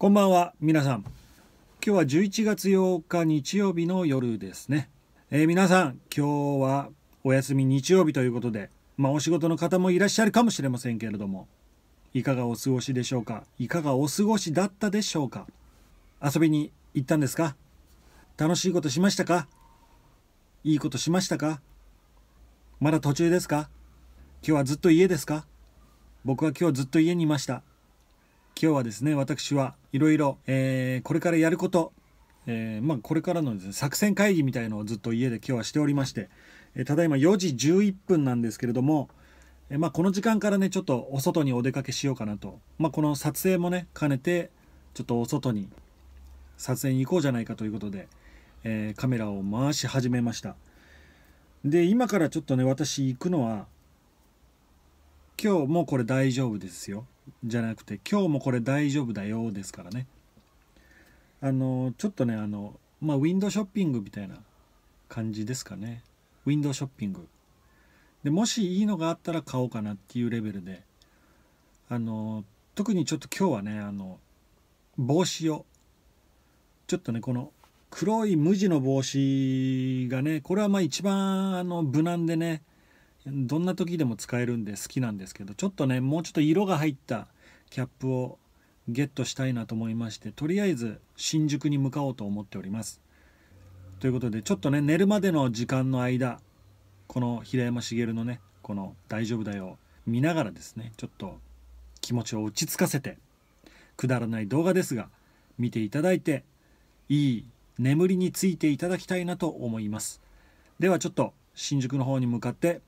こんばんは皆さん。今日は11月8日日曜日の夜ですね、えー、皆さん今日はお休み日曜日ということでまあお仕事の方もいらっしゃるかもしれませんけれどもいかがお過ごしでしょうか？いかがお過ごしだったでしょうか？遊びに行ったんですか？楽しいことしましたか？いいことしましたか？まだ途中ですか？今日はずっと家ですか？僕は今日ずっと家にいました。今日はですね私はいろいろこれからやること、えー、まあ、これからのです、ね、作戦会議みたいのをずっと家で今日はしておりまして、えー、ただいま4時11分なんですけれども、えー、まあ、この時間からねちょっとお外にお出かけしようかなと、まあ、この撮影もね兼ねてちょっとお外に撮影に行こうじゃないかということで、えカメラを回し始めました。で今からちょっとね私行くのは今日もこれ大丈夫ですよ。じゃなくて今日もこれ大丈夫だよですからね。あのちょっとねあのまあウィンドウショッピングみたいな感じですかね。ウィンドウショッピングでもしいいのがあったら買おうかなっていうレベルで。あの特にちょっと今日はねあの帽子を。ちょっとねこの黒い無地の帽子がねこれはまあ一番あの無難でねどんな時でも使えるんで好きなんですけどちょっとねもうちょっと色が入ったキャップをゲットしたいなと思いましてとりあえず新宿に向かおうと思っております。ということでちょっとね寝るまでの時間の間この平山茂のねこの「大丈夫だよ」見ながらですねちょっと気持ちを落ち着かせてくだらない動画ですが見ていただいていい眠りについていただきたいなと思います。ではちょっと新宿の方に向かって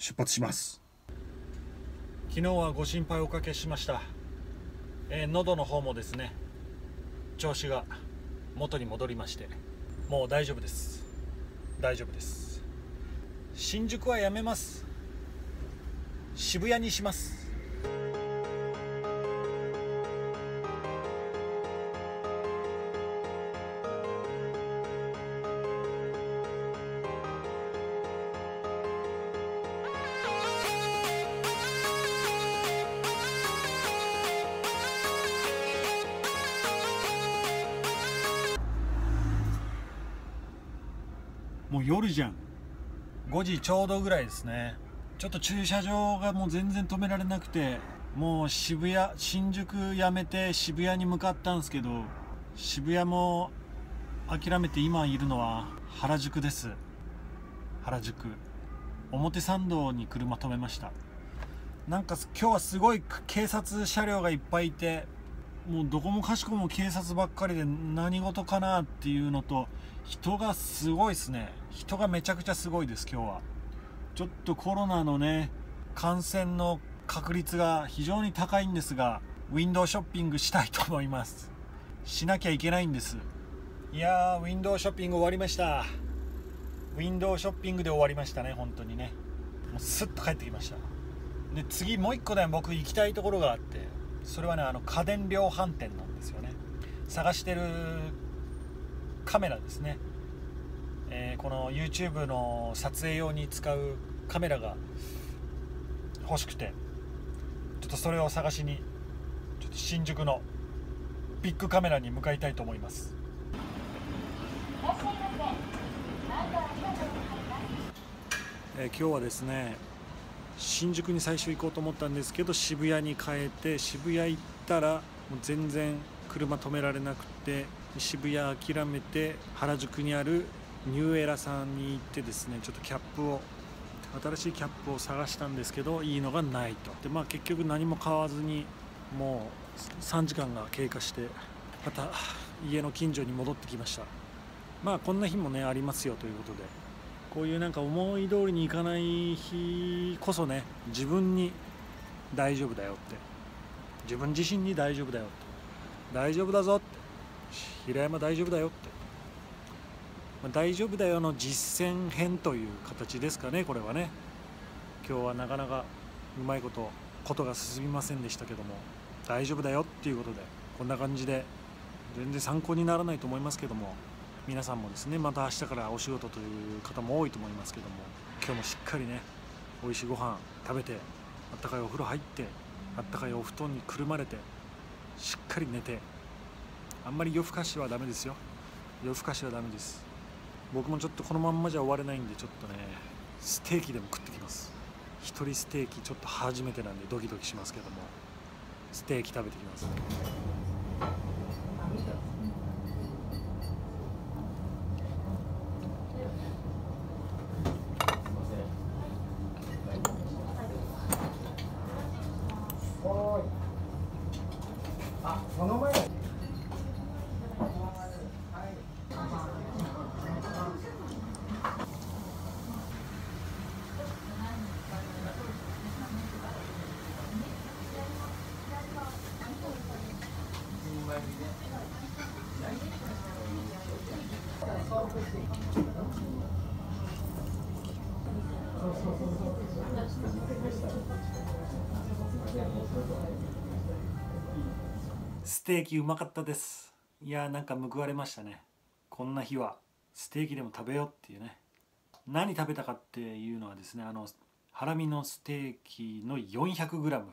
出発します。昨日はご心配おかけしました、えー、喉の方もですね調子が元に戻りましてもう大丈夫です。大丈夫です。新宿はやめます。渋谷にします。もう夜じゃん。5時ちょうどぐらいですね。ちょっと駐車場がもう全然止められなくてもう渋谷新宿やめて渋谷に向かったんですけど渋谷も諦めて今いるのは原宿です。原宿。表参道に車止めました。なんか今日はすごい警察車両がいっぱいいてもうどこもかしこも警察ばっかりで何事かなっていうのと人がすごいですね。人がめちゃくちゃすごいです今日は。ちょっとコロナのね感染の確率が非常に高いんですがウィンドウショッピングしたいと思います。しなきゃいけないんです。いやーウィンドウショッピング終わりました。ウィンドウショッピングで終わりましたね本当にね。もうスッと帰ってきました。で次もう一個ね僕行きたいところがあって。それはねあの家電量販店なんですよね。探してるカメラですね、えー、この YouTube の撮影用に使うカメラが欲しくてちょっとそれを探しにちょっと新宿のビッグカメラに向かいたいと思います。えー、今日はですね新宿に最初行こうと思ったんですけど渋谷に変えて渋谷行ったらもう全然車止められなくて渋谷諦めて原宿にあるニューエラさんに行ってですねちょっとキャップを新しいキャップを探したんですけどいいのがないと。でまあ結局何も買わずにもう3時間が経過してまた家の近所に戻ってきました。まあこんな日もねありますよということで。こういうなんか思い通りにいかない日こそね自分に大丈夫だよって。自分自身に大丈夫だよって。大丈夫だぞって。平山大丈夫だよって、まあ、大丈夫だよの実践編という形ですかねこれはね。今日はなかなかうまいことことが進みませんでしたけども大丈夫だよっていうことでこんな感じで全然参考にならないと思いますけども皆さんもですねまた明日からお仕事という方も多いと思いますけども今日もしっかりね美味しいご飯食べてあったかいお風呂入ってあったかいお布団にくるまれてしっかり寝てあんまり夜更かしはダメですよ。夜更かしはダメです。僕もちょっとこのまんまじゃ終われないんでちょっとねステーキでも食ってきます。一人ステーキちょっと初めてなんでドキドキしますけどもステーキ食べてきます。あ、その前ステーキうまかったです。いやーなんか報われましたね。こんな日はステーキでも食べようっていうね。何食べたかっていうのはですねあのハラミのステーキの 400g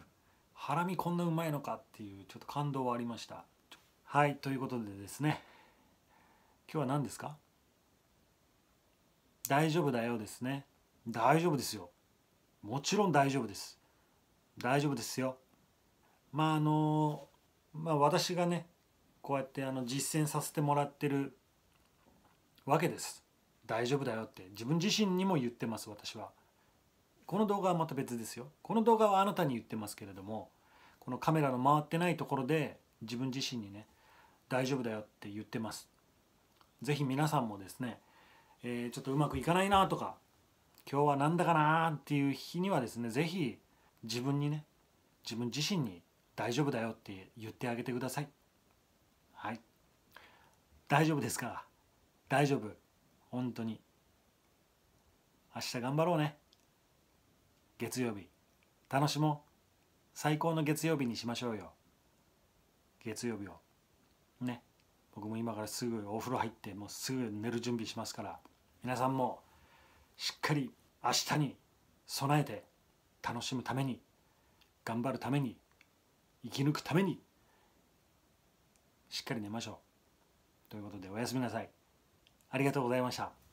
ハラミこんなうまいのかっていうちょっと感動はありました。はいということでですね。今日は何ですか？大丈夫だよですね。大丈夫ですよ。もちろん大丈夫です。大丈夫ですよ。まああのまあ私がねこうやってあの実践させてもらってるわけです。大丈夫だよって自分自身にも言ってます私は。この動画はまた別ですよ。この動画はあなたに言ってますけれどもこのカメラの回ってないところで自分自身にね大丈夫だよって言ってます。是非皆さんもですね、えーちょっとうまくいかないなとか今日はなんだかなっていう日にはですね是非自分にね自分自身に大丈夫だよって言ってあげてください。はい。大丈夫ですから。大丈夫。本当に。明日頑張ろうね。月曜日。楽しもう。最高の月曜日にしましょうよ。月曜日を。ね。僕も今からすぐお風呂入ってもうすぐ寝る準備しますから。皆さんもしっかり明日に備えて楽しむために頑張るために生き抜くためにしっかり寝ましょう。ということでおやすみなさい。ありがとうございました。